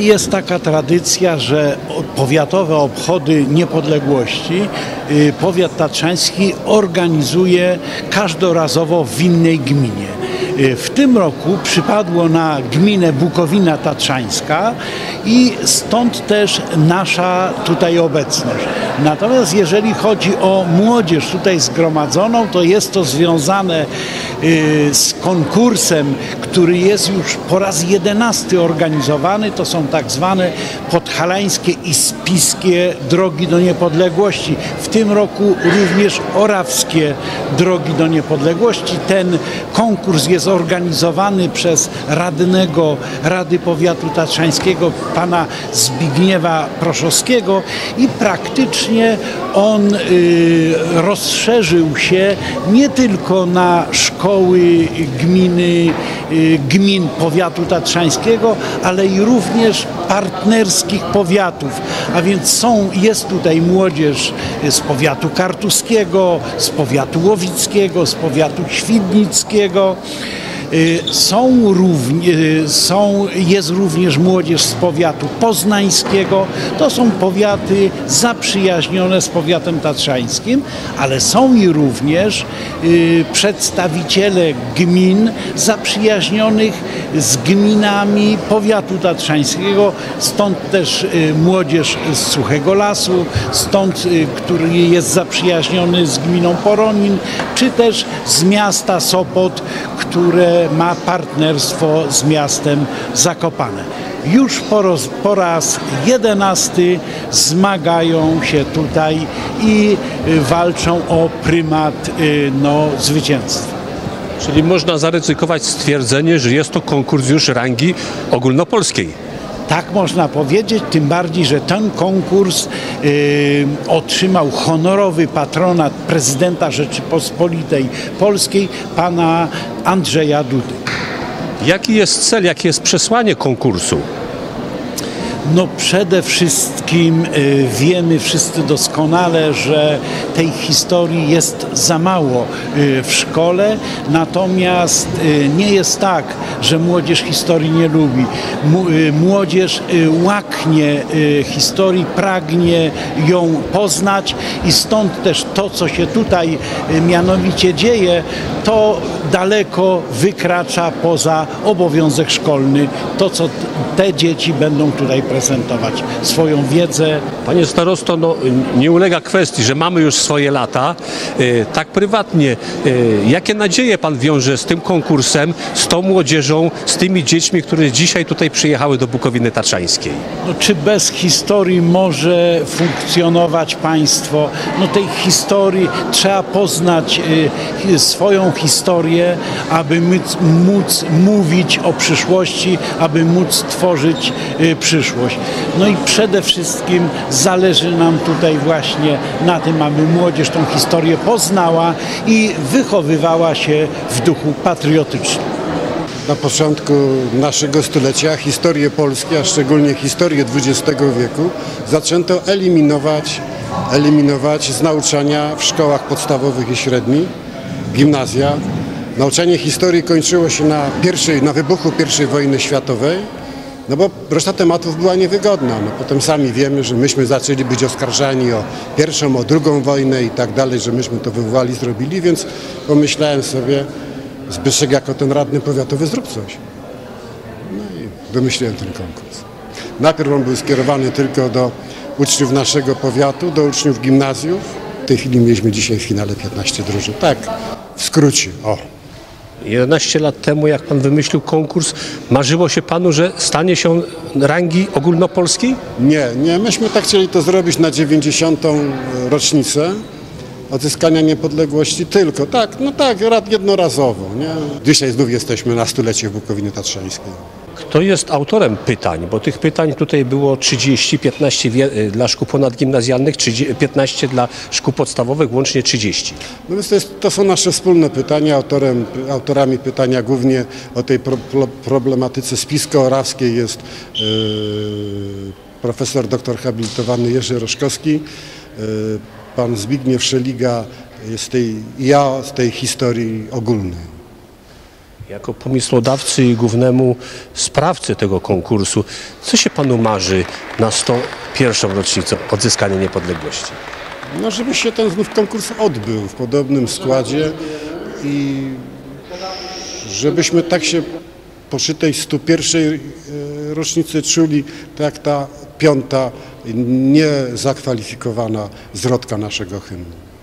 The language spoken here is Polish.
Jest taka tradycja, że powiatowe obchody niepodległości y, powiat tatrzański organizuje każdorazowo w innej gminie. Y, W tym roku przypadło na gminę Bukowina Tatrzańska i stąd też nasza tutaj obecność. Natomiast jeżeli chodzi o młodzież tutaj zgromadzoną, to jest to związane y, z konkursem, który jest już po raz jedenasty organizowany. To są tak zwane podhalańskie i spiskie drogi do niepodległości. W tym roku również orawskie drogi do niepodległości. Ten konkurs jest organizowany przez radnego Rady Powiatu Tatrzańskiego, pana Zbigniewa Proszowskiego i praktycznie on y, rozszerzył się nie tylko na szkoły gminy, y, gmin powiatu tatrzańskiego, ale i również partnerskich powiatów. A więc są, jest tutaj młodzież z powiatu kartuskiego, z powiatu łowickiego, z powiatu świdnickiego. Y, Są równie, y, są, jest również młodzież z powiatu poznańskiego. To są powiaty zaprzyjaźnione z powiatem tatrzańskim, ale są i również y, przedstawiciele gmin zaprzyjaźnionych z gminami powiatu tatrzańskiego. Stąd też młodzież z Suchego Lasu, stąd, który jest zaprzyjaźniony z gminą Poronin, czy też z miasta Sopot, które ma partnerstwo z miastem Zakopane. Już po, roz, po raz jedenasty zmagają się tutaj i y, walczą o prymat y, no, zwycięstwa. Czyli można zaryzykować stwierdzenie, że jest to konkurs już rangi ogólnopolskiej. Tak można powiedzieć, tym bardziej, że ten konkurs y, otrzymał honorowy patronat prezydenta Rzeczypospolitej Polskiej, pana Andrzeja Dudy. Jaki jest cel, jakie jest przesłanie konkursu? No przede wszystkim y, wiemy wszyscy doskonale, że tej historii jest za mało y, w szkole, natomiast y, nie jest tak, że młodzież historii nie lubi. Młodzież łaknie historii, pragnie ją poznać i stąd też to, co się tutaj y, mianowicie dzieje, to daleko wykracza poza obowiązek szkolny. To, co te dzieci będą tutaj prezentować, swoją wiedzę, Panie starosto, no, nie ulega kwestii, że mamy już swoje lata. E, Tak prywatnie, e, jakie nadzieje pan wiąże z tym konkursem, z tą młodzieżą, z tymi dziećmi, które dzisiaj tutaj przyjechały do Bukowiny Tatrzańskiej? No, czy bez historii może funkcjonować państwo? No tej historii trzeba poznać y, swoją historię, aby móc, móc mówić o przyszłości, aby móc tworzyć y, przyszłość. No i przede wszystkim zależy nam tutaj właśnie na tym, aby młodzież tą historię poznała i wychowywała się w duchu patriotycznym. Na początku naszego stulecia historię Polski, a szczególnie historię XX wieku, zaczęto eliminować, eliminować z nauczania w szkołach podstawowych i średnich, gimnazja. Nauczanie historii kończyło się na, pierwszej, na wybuchu I wojny światowej, no bo reszta tematów była niewygodna. No potem sami wiemy, że myśmy zaczęli być oskarżani o pierwszą, o drugą wojnę i tak dalej, że myśmy to wywołali, zrobili, więc pomyślałem sobie, Zbyszek jako ten radny powiatowy zrób coś. No i wymyśliłem ten konkurs. Najpierw on był skierowany tylko do uczniów naszego powiatu, do uczniów gimnazjów. W tej chwili mieliśmy dzisiaj w finale 15 drużyn. Tak, w skrócie. O. 11 lat temu, jak pan wymyślił konkurs, marzyło się panu, że stanie się rangi ogólnopolskiej? Nie, nie, myśmy tak chcieli to zrobić na 90. rocznicę odzyskania niepodległości tylko. Tak, no tak, jednorazowo. Nie? Dzisiaj znów jesteśmy na stulecie w Bukowinie Tatrzańskiej. Kto jest autorem pytań? Bo tych pytań tutaj było 30, 15 wie- y, dla szkół ponadgimnazjalnych, 30, 15 dla szkół podstawowych, łącznie 30. No więc to, jest, to są nasze wspólne pytania. Autorem, autorami pytania głównie o tej pro, pro, problematyce spisko-orawskiej jest yy, profesor doktor habilitowany Jerzy Roszkowski, yy, pan Zbigniew Szeliga jest tej, ja z tej historii ogólnej. Jako pomysłodawcy i głównemu sprawcy tego konkursu, co się panu marzy na 101. rocznicę odzyskania niepodległości? No, żeby się ten znów konkurs odbył w podobnym składzie i żebyśmy tak się przy tej 101 e, rocznicy czuli, tak jak ta piąta niezakwalifikowana zwrotka naszego hymnu.